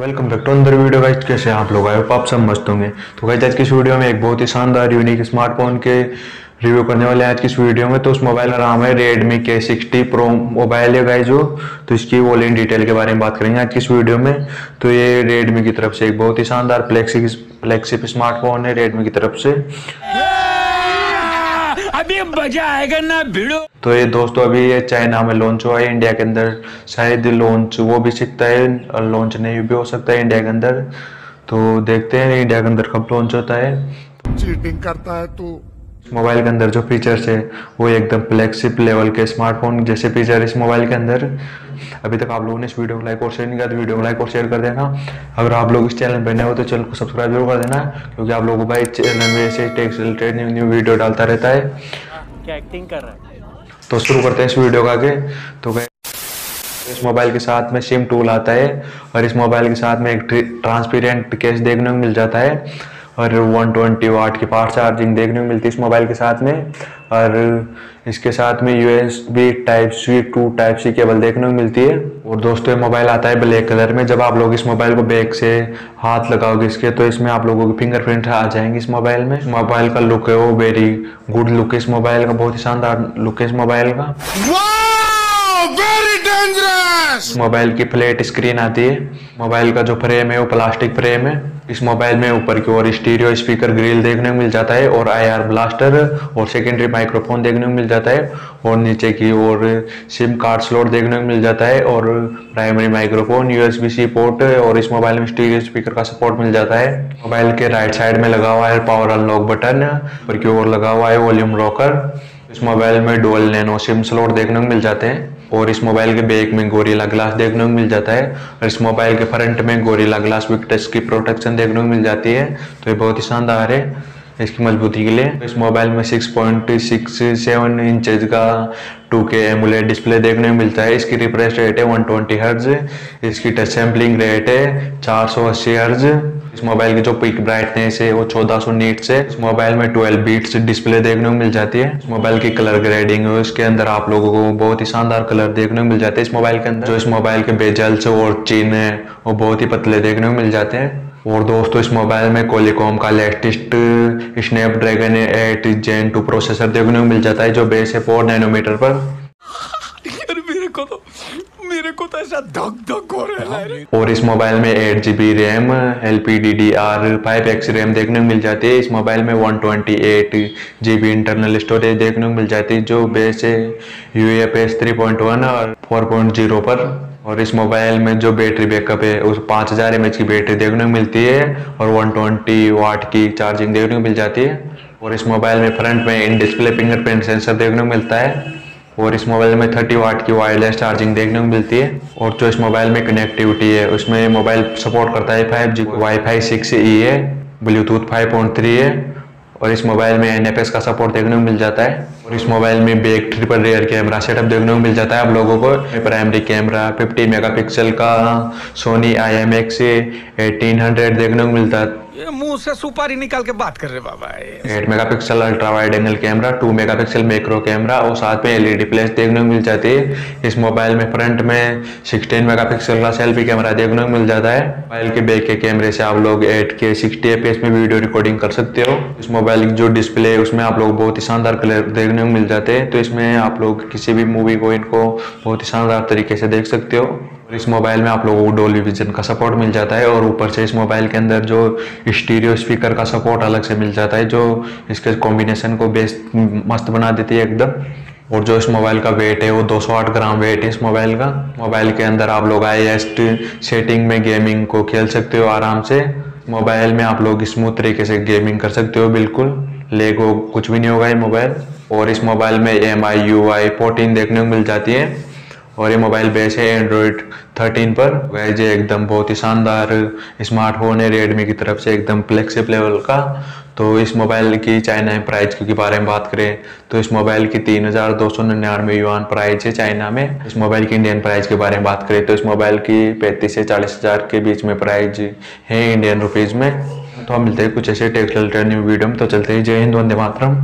Welcome back to another video guys कैसे आप लोग? आए हो आप सब मस्त होंगे। तो गाइज़ आज की इस वीडियो में एक बहुत ही शानदार यूनिक स्मार्टफ़ोन के रिव्यू करने वाले हैं आज की इस वीडियो में। तो उस मोबाइल का नाम है Redmi K sixty pro mobile है गाइज़ जो तो इसकी ऑल इन डिटेल के बारे में बात करेंगे आज की इस वीडियो में। तो ये रेडमी की तरफ़ से एक बहुत ही शानदार फ्लेक्सी फ्लेक्सिप स्मार्टफ़ोन है रेडमी की तरफ़ से। अभी मज़ा आएगा ना भिड़ो। तो ये दोस्तों अभी ये चाइना में लॉन्च हुआ है इंडिया के अंदर शायद लॉन्च वो भी सकता है और लॉन्च नहीं भी हो सकता है इंडिया के अंदर। तो देखते हैं इंडिया के अंदर कब लॉन्च होता है। चीटिंग करता है तू। मोबाइल के अंदर जो फीचर्स है वो एकदम फ्लैगशिप लेवल के स्मार्टफ़ोन जैसे फीचर इस मोबाइल के अंदर। अभी तक आप लोगों ने इस वीडियो को लाइक और शेयर नहीं किया तो वीडियो को लाइक और शेयर कर देना। अगर आप लोग इस चैनल पर नए हो तो चैनल को सब्सक्राइब ज़रूर कर देना क्योंकि आप लोगों को भाई चैनल में ऐसे tech related new new video डालता रहता है। क्या एक्टिंग कर रहा है? तो शुरू करते हैं इस वीडियो का आगे। तो इस मोबाइल के साथ में सिम टूल आता है और इस मोबाइल के साथ में एक ट्रांसपेरेंट केस देखने को मिल जाता है। और 120 वाट की फास्ट चार्जिंग देखने को मिलती है इस मोबाइल के साथ में। और इसके साथ में USB type C to type C cable देखने को मिलती है। और दोस्तों, ये मोबाइल आता है ब्लैक कलर में। जब आप लोग इस मोबाइल को बैग से हाथ लगाओगे इसके तो इसमें आप लोगों के फिंगरप्रिंट आ जाएँगे इस मोबाइल में। मोबाइल का लुक है वो वेरी गुड लुक है इस मोबाइल का, बहुत ही शानदार लुक है इस मोबाइल का। वेरी डेंजरस मोबाइल की फ्लैट स्क्रीन आती है। मोबाइल का जो फ्रेम है, वो प्लास्टिक फ्रेम है। इस मोबाइल में ऊपर की ओर स्टीरियो स्पीकर ग्रिल देखने को मिल जाता है और आईआर ब्लास्टर और सेकेंडरी माइक्रोफोन देखने को मिल जाता है और नीचे की ओर सिम कार्ड स्लॉट देखने को मिल जाता है और primary microphone USB C port और इस मोबाइल में स्टीरियो स्पीकर का सपोर्ट मिल जाता है। मोबाइल के राइट साइड में लगा हुआ है पावर अनलॉक बटन, ऊपर की ओर लगा हुआ है वॉल्यूम रॉकर। इस मोबाइल में डुअल नैनो सिम स्लॉट देखने को मिल जाते हैं। और इस मोबाइल के बैक में गोरीला ग्लास देखने को मिल जाता है और इस मोबाइल के फ्रंट में गोरीला ग्लास विक टच की प्रोटेक्शन देखने को मिल जाती है। तो ये बहुत ही शानदार है इसकी मजबूती के लिए। इस मोबाइल में 6.67 इंचज का 2K एमुलेट डिस्प्ले देखने को मिलता है। इसकी रिफ्रेश रेट है 120 हर्ज इसकी टच सैम्पलिंग रेट है 480 हर्ज इस मोबाइल की जो पिक ब्राइटनेस है, वो 1400 नीट्स है। इस मोबाइल में 12 बीट्स डिस्प्ले देखने को मिल जाती है। इस मोबाइल की कलर ग्रेडिंग है, उसके अंदर आप लोगों को बहुत ही शानदार कलर देखने को मिल जाते हैं। इस मोबाइल के अंदर जो इस मोबाइल के बेजल्स और चिन्ह है, वो बहुत ही पतले देखने को मिल जाते हैं। और दोस्तों, इस मोबाइल में कोलिकॉम का latest Snapdragon eight Gen two processor देखने को मिल जाता है, जो बेस है फोर नैनोमीटर पर। को तो मेरे को तो ऐसा धक धक हो रहा है। और इस मोबाइल में eight G B RAM L P D D R five X RAM देखने को मिल जाती है। इस मोबाइल में one twenty eight G B internal storage देखने को मिल जाती है, जो बेस है U F S three point one और फोर पॉइंट ज़ीरो पर। और इस मोबाइल में जो बैटरी बैकअप है, उस पाँच हज़ार एम एच की बैटरी देखने को मिलती है और 120 वाट की चार्जिंग देखने को मिल जाती है। और इस मोबाइल में फ्रंट में इन डिस्प्ले, फिंगरप्रिंट सेंसर देखने को मिलता है। और इस मोबाइल में 30 वाट की वायरलेस चार्जिंग देखने को मिलती है। और जो इस मोबाइल में कनेक्टिविटी है, उसमें मोबाइल सपोर्ट करता है five G wifi six E है ब्लूटूथ फाइव पॉइंट थ्री है, और इस मोबाइल में एन का सपोर्ट देखने को मिल जाता है। और इस मोबाइल में back triple rear camera setup देखने को मिल जाता है आप लोगों को। प्राइमरी कैमरा 50 मेगापिक्सल का सोनी आई एम एक्स देखने को मिलता है। ये मुँह से सुपारी निकाल के बात कर रहे बाबा eight megapixel ultra wide angle camera, two megapixel macro camera, और साथ में एलईडी फ्लैश देखने को मिल जाती है। इस मोबाइल में फ्रंट में 16 मेगापिक्सल का सेल्फी कैमरा देखने को मिल जाता है। मोबाइल के बैक के कैमरे से आप लोग एट के, सिक्सटी एफ़ में वीडियो रिकॉर्डिंग कर सकते हो। इस मोबाइल की जो डिस्प्ले है, उसमें आप लोग बहुत ही शानदार कलर देखने को मिल जाते हैं। तो इसमें आप लोग किसी भी मूवी को, इनको बहुत ही शानदार तरीके से देख सकते हो। और इस मोबाइल में आप लोगों को डोली विजन का सपोर्ट मिल जाता है और ऊपर से इस मोबाइल के अंदर जो स्टीरियो स्पीकर का सपोर्ट अलग से मिल जाता है, जो इसके कॉम्बिनेशन को बेस्ट मस्त बना देती है एकदम। और जो इस मोबाइल का वेट है, वो 208 ग्राम वेट है इस मोबाइल का। मोबाइल के अंदर आप लोग आई सेटिंग में गेमिंग को खेल सकते हो आराम से। मोबाइल में आप लोग स्मूथ तरीके से गेमिंग कर सकते हो, बिल्कुल। लेगो कुछ भी नहीं होगा ये मोबाइल। और इस मोबाइल में M I U I fourteen देखने को मिल जाती है। और ये मोबाइल बेस है एंड्रॉयड 13 पर। वैज एकदम बहुत ही शानदार स्मार्टफ़ोन है रेडमी की तरफ़ से, एकदम फ्लेक्सिबल लेवल का। तो इस मोबाइल की चाइना में प्राइस के बारे में बात करें तो इस मोबाइल की तीन हज़ार दो सौ निन्यानवे युवान प्राइस है चाइना में। इस मोबाइल की इंडियन प्राइस के बारे में बात करें तो इस मोबाइल की पैंतीस से चालीस हज़ार के बीच में प्राइस है इंडियन रुपीज़ में। तो हम मिलते हैं कुछ ऐसे टेक्सटाइल न्यू वीडियो में तो चलते हैं। जय हिंद, वंदे मातरम।